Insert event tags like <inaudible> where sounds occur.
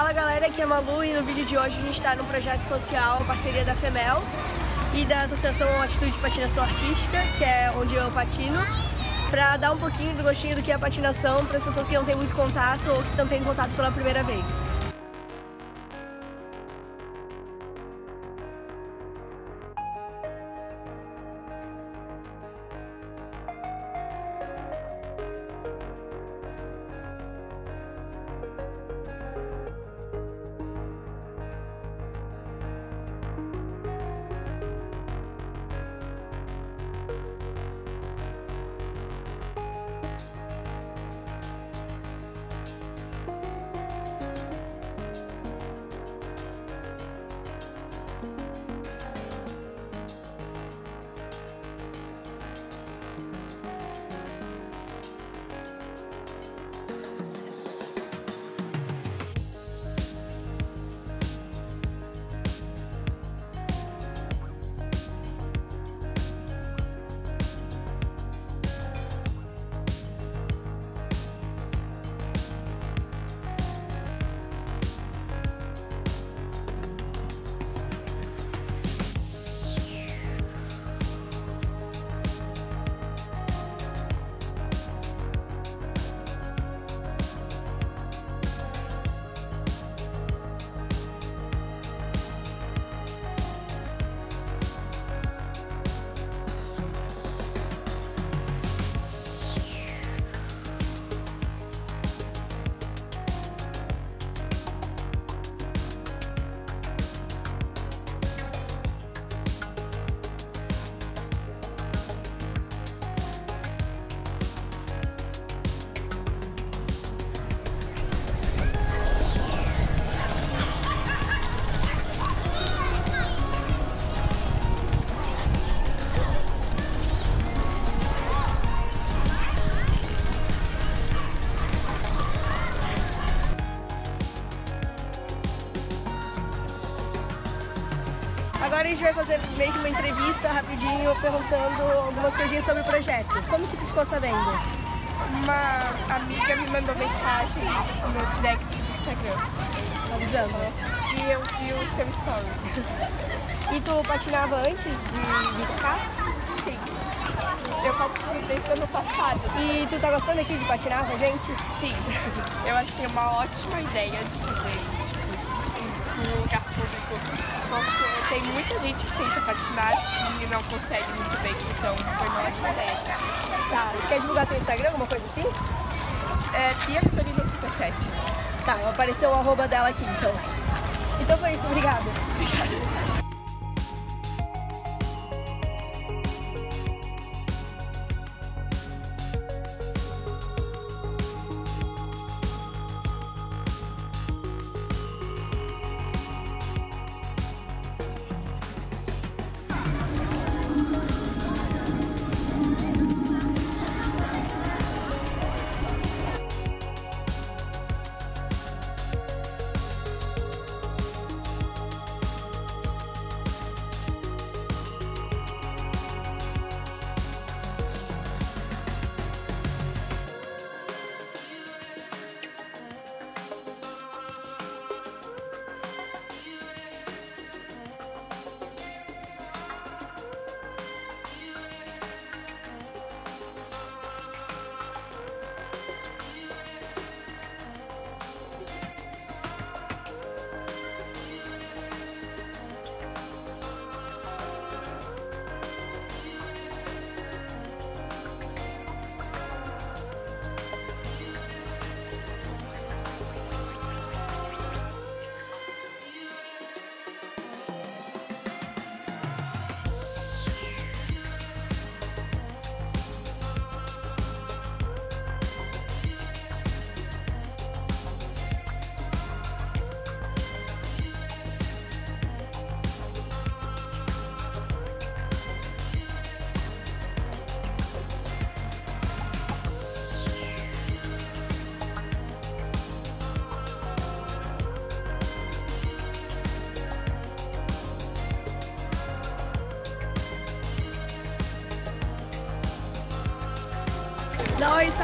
Fala galera, aqui é a Malu e no vídeo de hoje a gente está no projeto social, parceria da FEMEL e da Associação Atitude de Patinação Artística, que é onde eu patino, para dar um pouquinho do gostinho do que é a patinação para as pessoas que não têm muito contato ou que estão tendo contato pela primeira vez. Agora a gente vai fazer meio que uma entrevista rapidinho, perguntando algumas coisinhas sobre o projeto. Como que tu ficou sabendo? Uma amiga me mandou mensagem no meu direct do Instagram, Avisando. e eu vi o seu stories. <laughs> E tu patinava antes de vir cá? Sim, eu patino desde o ano passado. E tu tá gostando aqui de patinar com a gente? Sim, eu achei uma ótima ideia de fazer um lugar público, porque tem muita gente que tenta patinar assim e não consegue muito bem, então foi uma ótima ideia. Tá. Quer divulgar teu Instagram, alguma coisa assim? É Pia Vitorino 37. Tá, apareceu o arroba dela aqui, então. Então foi isso, obrigada. Dá Lo hice.